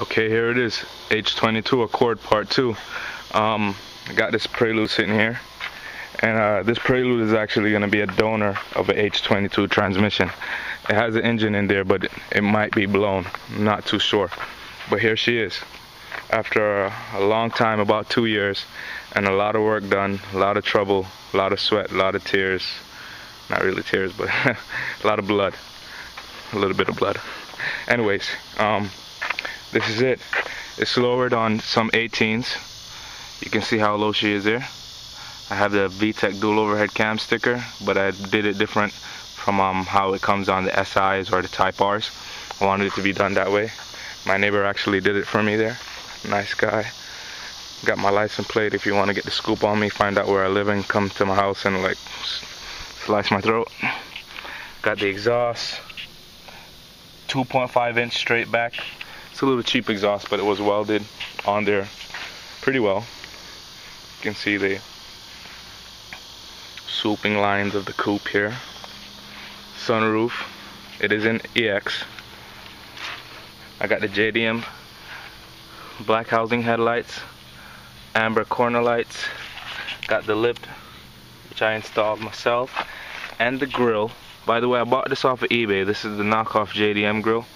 Okay, here it is, H22 Accord Part 2. Um, I got this Prelude sitting here, and uh, this Prelude is actually going to be a donor of a H22 transmission. It has an engine in there, but it, it might be blown. I'm not too sure. But here she is. After a, a long time, about two years, and a lot of work done, a lot of trouble, a lot of sweat, a lot of tears. Not really tears, but a lot of blood. A little bit of blood. Anyways, um, this is it. It's lowered on some 18s. You can see how low she is there. I have the VTEC dual overhead cam sticker, but I did it different from um, how it comes on the SIs or the Type Rs. I wanted it to be done that way. My neighbor actually did it for me there. Nice guy. Got my license plate if you want to get the scoop on me, find out where I live and come to my house and like slice my throat. Got the exhaust. 2.5 inch straight back. It's a little cheap exhaust, but it was welded on there pretty well. You can see the swooping lines of the coupe here. Sunroof. It is in EX. I got the JDM black housing headlights, amber corner lights, got the lip which I installed myself, and the grill. By the way, I bought this off of eBay. This is the knockoff JDM grill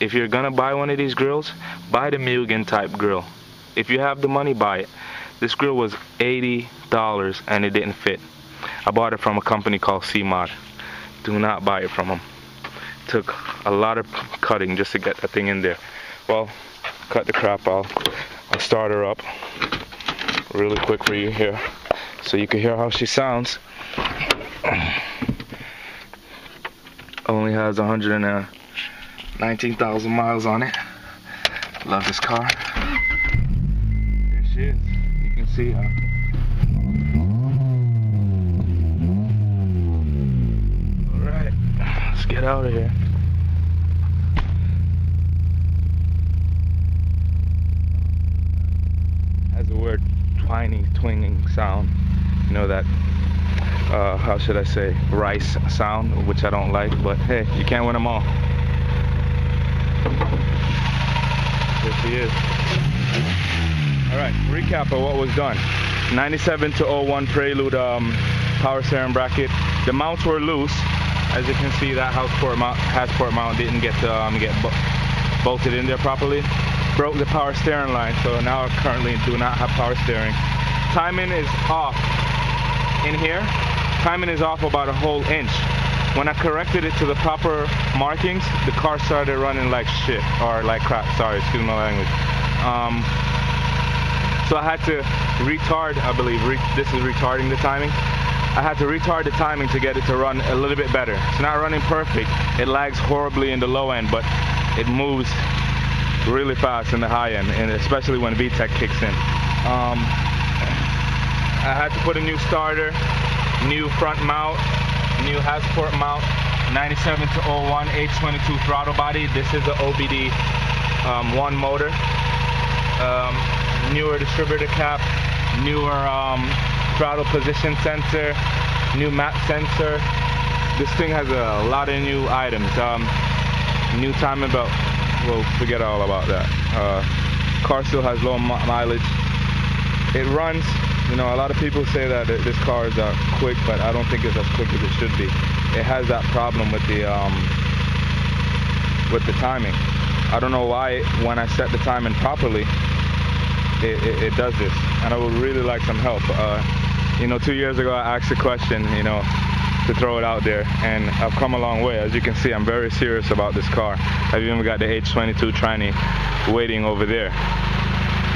if you're gonna buy one of these grills, buy the Mugen type grill. If you have the money, buy it. This grill was $80 and it didn't fit. I bought it from a company called C-Mod. Do not buy it from them. Took a lot of cutting just to get that thing in there. Well, cut the crap out. I'll start her up really quick for you here so you can hear how she sounds. Only has 100 and a 19,000 miles on it. Love this car. There she is. You can see her. Alright, let's get out of here. Has a weird twiny, twinging sound. You know that uh, how should I say, rice sound, which I don't like, but hey, you can't win them all. There she is. All right, recap of what was done. 97 to 01 Prelude um, power steering bracket. The mounts were loose. As you can see, that Hasport mount, Hasport mount didn't get um, get bolted in there properly. Broke the power steering line, so now I currently do not have power steering. Timing is off in here. Timing is off about a whole inch. When I corrected it to the proper markings, the car started running like shit, or like crap, sorry, excuse my language. Um, so I had to retard, I believe, re this is retarding the timing. I had to retard the timing to get it to run a little bit better. It's not running perfect. It lags horribly in the low end, but it moves really fast in the high end, and especially when VTEC kicks in. Um, I had to put a new starter, new front mount, new Hasport mount, 97 to 01 H22 throttle body. This is the OBD um, one motor. Um, newer distributor cap, newer um, throttle position sensor, new map sensor. This thing has a lot of new items. Um, new timing belt. We'll forget all about that. Uh, car still has low mileage. It runs you know, a lot of people say that this car is uh, quick, but I don't think it's as quick as it should be. It has that problem with the um, with the timing. I don't know why when I set the timing properly, it, it, it does this. And I would really like some help. Uh, you know, two years ago I asked a question, you know, to throw it out there, and I've come a long way. As you can see, I'm very serious about this car. I've even got the H22 tranny waiting over there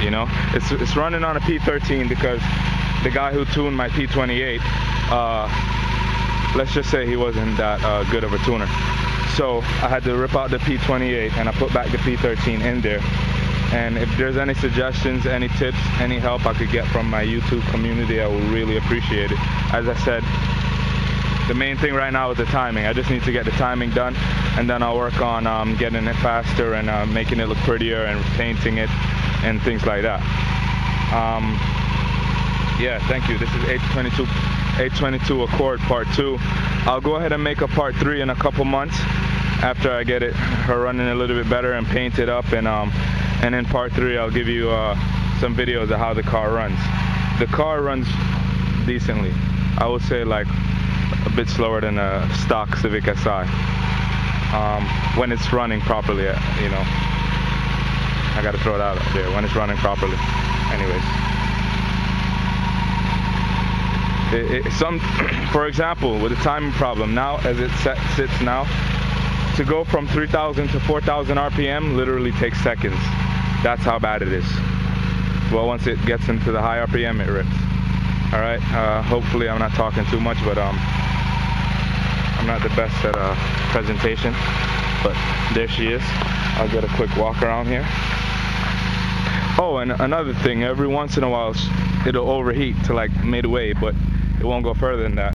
you know? It's it's running on a P13 because the guy who tuned my P28 uh, let's just say he wasn't that uh, good of a tuner. So I had to rip out the P28 and I put back the P13 in there. And if there's any suggestions any tips any help I could get from my YouTube community I would really appreciate it. As I said the main thing right now is the timing. I just need to get the timing done and then I'll work on um, getting it faster and uh, making it look prettier and painting it and things like that. Um, yeah, thank you. This is H22, H22 Accord Part 2. I'll go ahead and make a Part 3 in a couple months after I get it her running a little bit better and paint it up and um and in part three I'll give you uh, some videos of how the car runs. The car runs decently. I would say like a bit slower than a stock Civic Si um, when it's running properly. uh, You know, I got to throw it out there when it's running properly. Anyways, it, it, some, for example, with the timing problem now as it set, sits now, to go from 3,000 to 4,000 RPM literally takes seconds. That's how bad it is. Well, once it gets into the high RPM, it rips. All right. Uh, hopefully, I'm not talking too much, but um, I'm not the best at uh, presentation. But there she is. I'll get a quick walk around here. Oh, and another thing, every once in a while it'll overheat to like midway, but it won't go further than that.